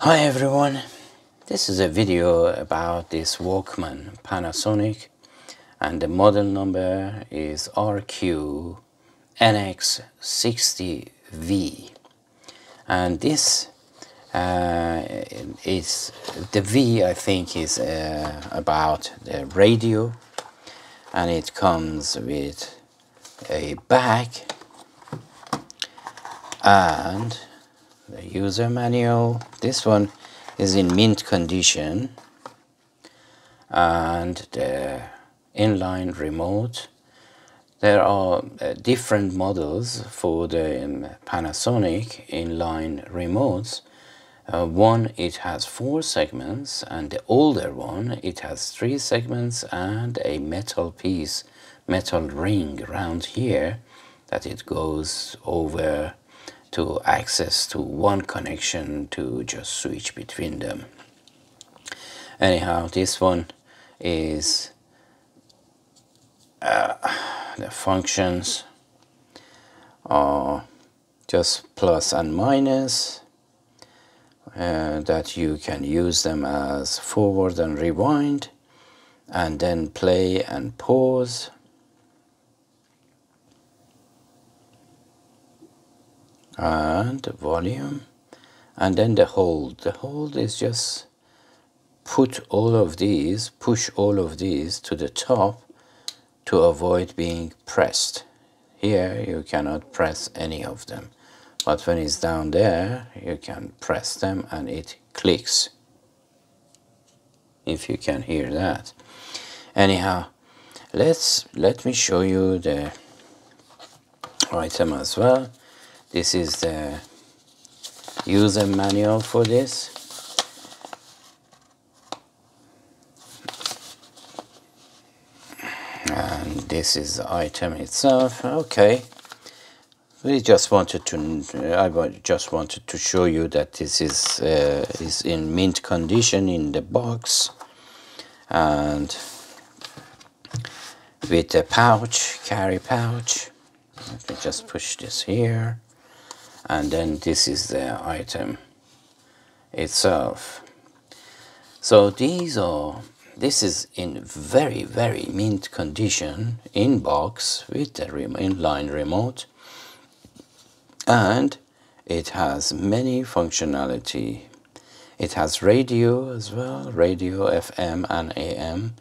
Hi everyone, this is a video about this Walkman Panasonic and the model number is RQ NX60V and this uh, is the V I think is uh, about the radio and it comes with a bag and the user manual. This one is in mint condition. And the inline remote. There are uh, different models for the um, Panasonic inline remotes. Uh, one it has four segments and the older one it has three segments and a metal piece metal ring around here that it goes over to access to one connection to just switch between them. Anyhow, this one is uh, the functions are just plus and minus uh, that you can use them as forward and rewind and then play and pause and volume. And then the hold. The hold is just put all of these push all of these to the top to avoid being pressed. Here you cannot press any of them. But when it's down there you can press them and it clicks. If you can hear that. Anyhow let's let me show you the item as well this is the user manual for this. And this is the item itself. Okay. We just wanted to, I just wanted to show you that this is, uh, is in mint condition in the box. And with a pouch, carry pouch. Let me just push this here and then this is the item itself. So these are this is in very very mint condition in box with the inline remote. And it has many functionality. It has radio as well radio fm and am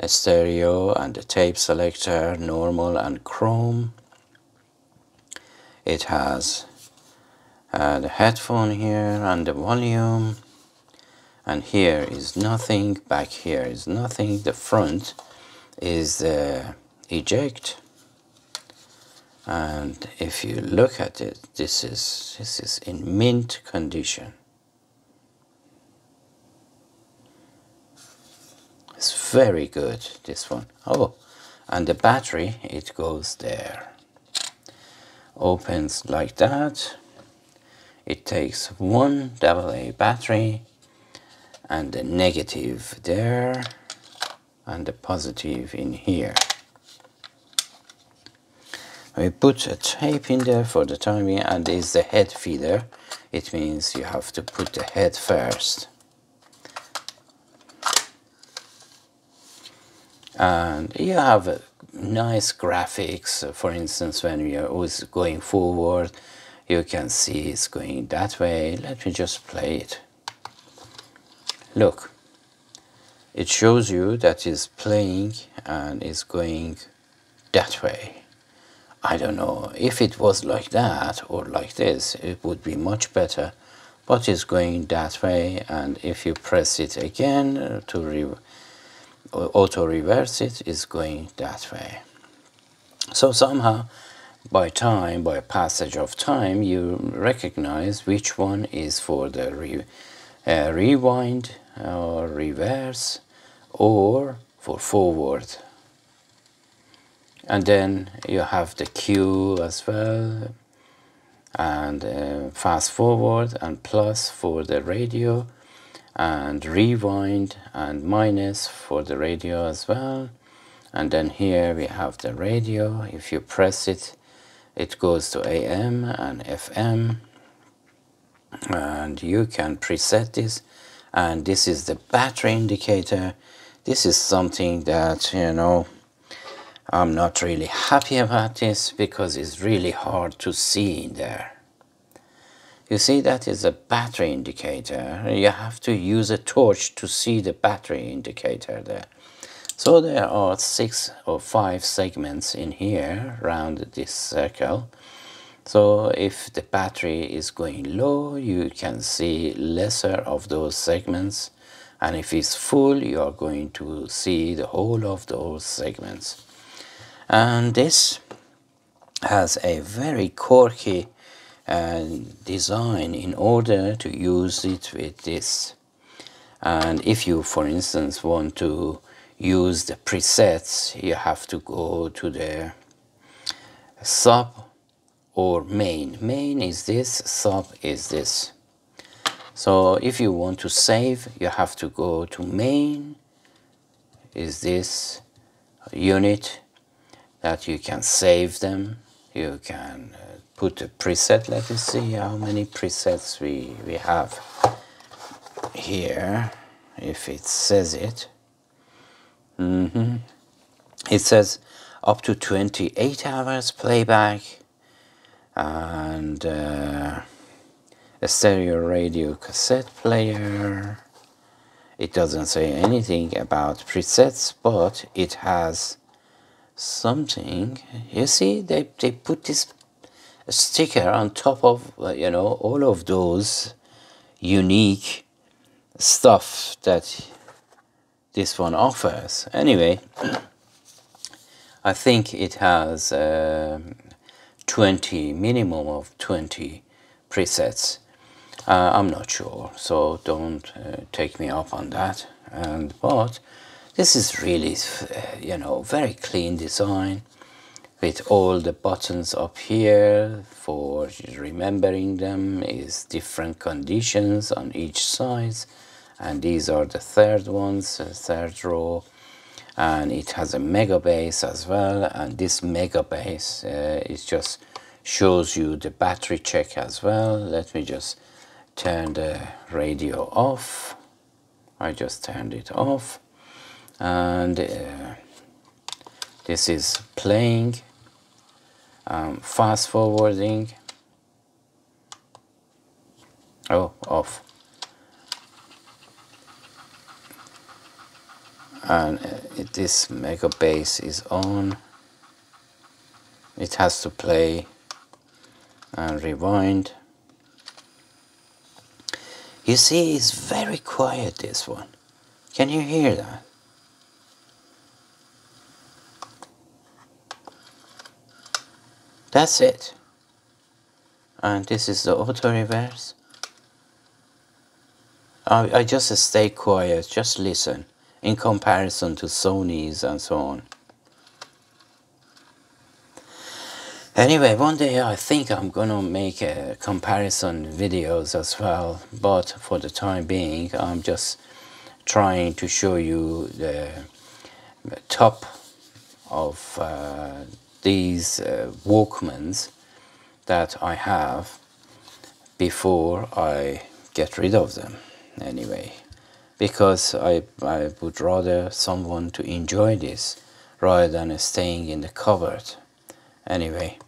a stereo and a tape selector normal and chrome. It has uh, the headphone here and the volume. And here is nothing. Back here is nothing. The front is the eject. And if you look at it this is this is in mint condition. It's very good this one. Oh and the battery it goes there. Opens like that it takes one AA battery and the negative there and the positive in here. We put a tape in there for the timing and this is the head feeder. It means you have to put the head first. And you have nice graphics, for instance, when you're always going forward, you can see it's going that way. Let me just play it. Look. It shows you that it's playing and it's going that way. I don't know if it was like that or like this it would be much better but it's going that way. And if you press it again to re auto reverse it is going that way. So somehow by time, by passage of time, you recognize which one is for the re, uh, rewind or reverse or for forward. And then you have the Q as well and uh, fast forward and plus for the radio and rewind and minus for the radio as well and then here we have the radio if you press it it goes to AM and FM and you can preset this and this is the battery indicator. This is something that you know I'm not really happy about this because it's really hard to see in there. You see that is a battery indicator. You have to use a torch to see the battery indicator there so there are six or five segments in here around this circle so if the battery is going low, you can see lesser of those segments. And if it's full, you are going to see the whole of those segments. And this has a very quirky uh, design in order to use it with this. And if you, for instance, want to use the presets, you have to go to the sub or main. Main is this, sub is this. So if you want to save, you have to go to main, is this unit that you can save them. You can uh, put a preset. Let us see how many presets we, we have here, if it says it. Mm -hmm. It says up to 28 hours playback, and uh, a stereo radio cassette player. It doesn't say anything about presets, but it has something. You see, they, they put this sticker on top of, uh, you know, all of those unique stuff that this one offers. Anyway, I think it has uh, 20 minimum of 20 presets. Uh, I'm not sure so don't uh, take me up on that. And but this is really uh, you know very clean design with all the buttons up here for remembering them is different conditions on each side and these are the third ones third row. And it has a mega bass as well. And this mega bass uh, just shows you the battery check as well. Let me just turn the radio off. I just turned it off. And uh, this is playing um, fast forwarding. Oh off and uh, this mega bass is on. It has to play and rewind. You see it's very quiet this one. Can you hear that? That's it. And this is the auto reverse. I, I just stay quiet just listen in comparison to Sony's and so on. Anyway, one day I think I'm gonna make a comparison videos as well, but for the time being, I'm just trying to show you the top of uh, these uh, Walkmans that I have before I get rid of them anyway because I, I would rather someone to enjoy this rather than staying in the cupboard. Anyway,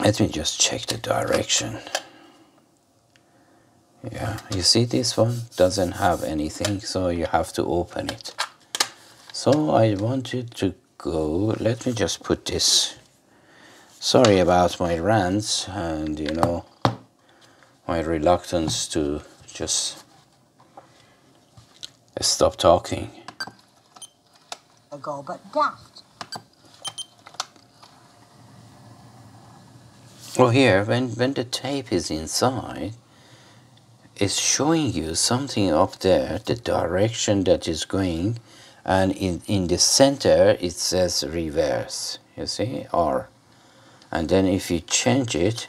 let me just check the direction. Yeah, you see this one doesn't have anything, so you have to open it. So I wanted to go, let me just put this. Sorry about my rants and you know, my reluctance to just Stop talking. Ago, but daft. Well, here, when, when the tape is inside, it's showing you something up there, the direction that is going, and in, in the center it says reverse, you see, R. And then if you change it,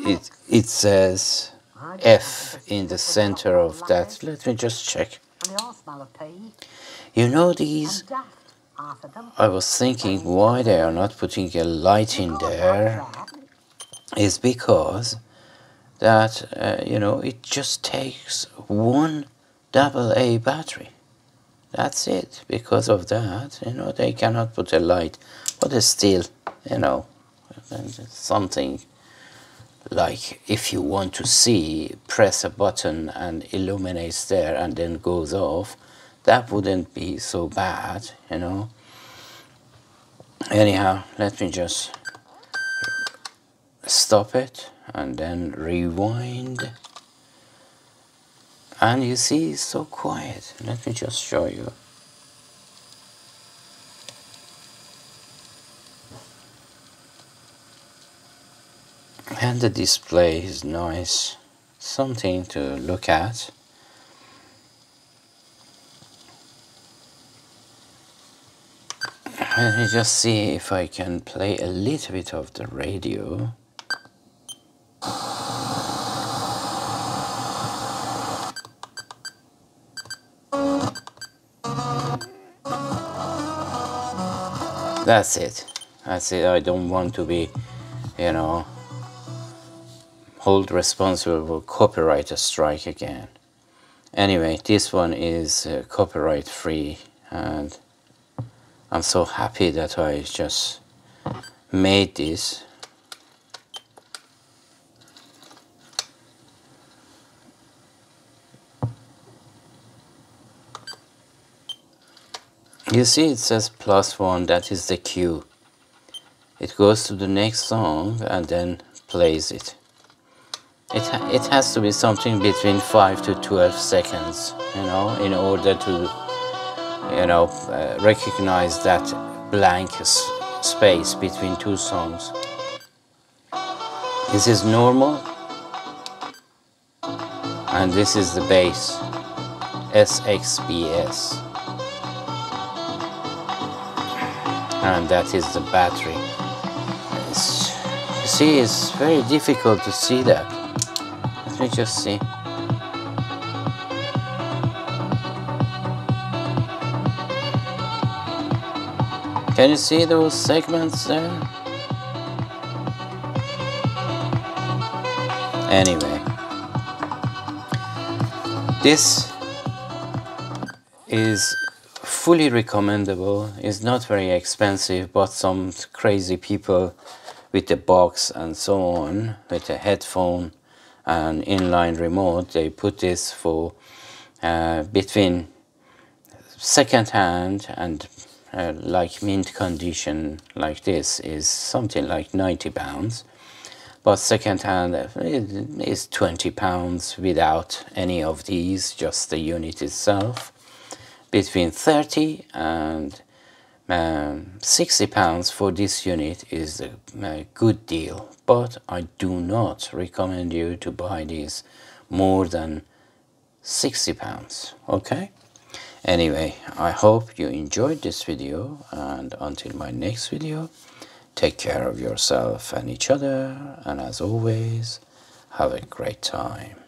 it, it says F in the center of that. Let me just check. You know these? I was thinking why they are not putting a light in there. is because that uh, you know it just takes one double A battery that's it because of that you know they cannot put a light but still you know something like if you want to see press a button and illuminates there and then goes off that wouldn't be so bad you know? Anyhow let me just stop it and then rewind. And you see it's so quiet. Let me just show you and the display is nice something to look at let me just see if I can play a little bit of the radio That's it. That's it. I don't want to be, you know, hold responsible for copyright a strike again. Anyway, this one is uh, copyright free and I'm so happy that I just made this. You see it says plus one, that is the cue. It goes to the next song and then plays it. It, it has to be something between 5 to 12 seconds, you know, in order to, you know, uh, recognize that blank space between two songs. This is normal, and this is the bass, SXBS. and that is the battery. It's, see, it's very difficult to see that. Let me just see. Can you see those segments there? Anyway, this is fully recommendable. It's not very expensive, but some crazy people with the box and so on, with a headphone and inline remote, they put this for uh, between second hand and uh, like mint condition like this is something like 90 pounds. But second hand uh, is 20 pounds without any of these just the unit itself. Between 30 and um, 60 pounds for this unit is a, a, good deal but I do not recommend you to buy this more than 60 pounds okay? Anyway I hope you enjoyed this video and until my next video take care of yourself and each other and as always have a great time